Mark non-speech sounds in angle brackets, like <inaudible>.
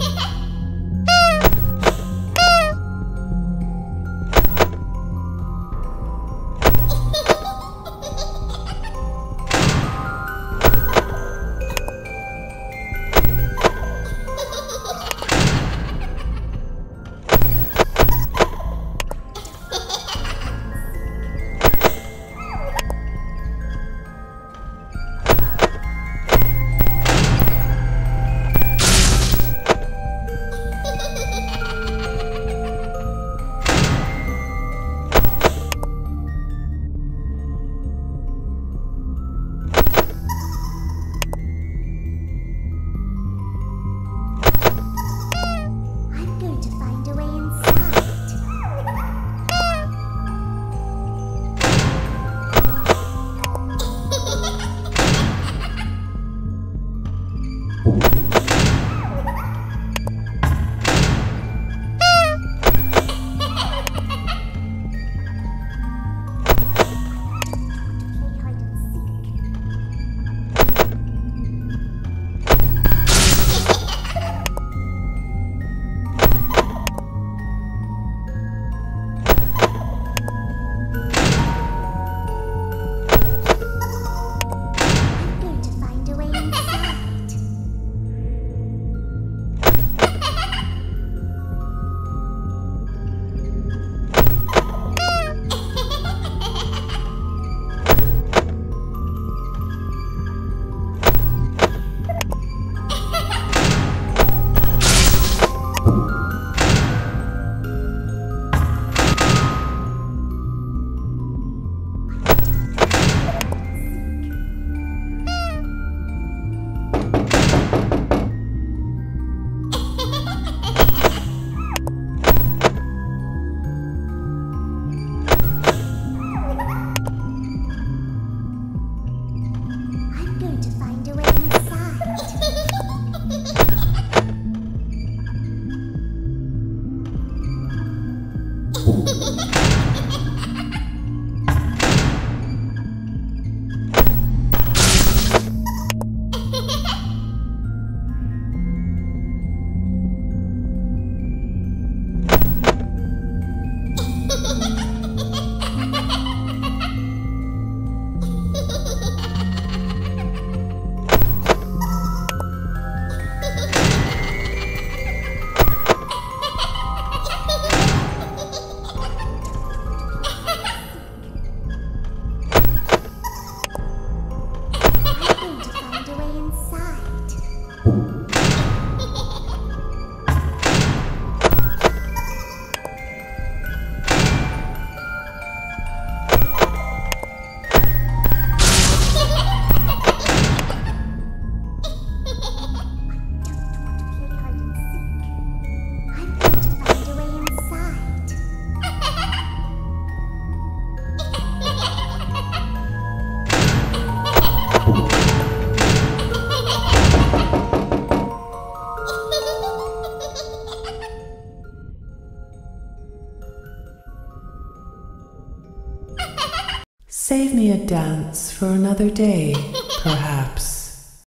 Hehehehe <laughs> find a way. Dance for another day, perhaps.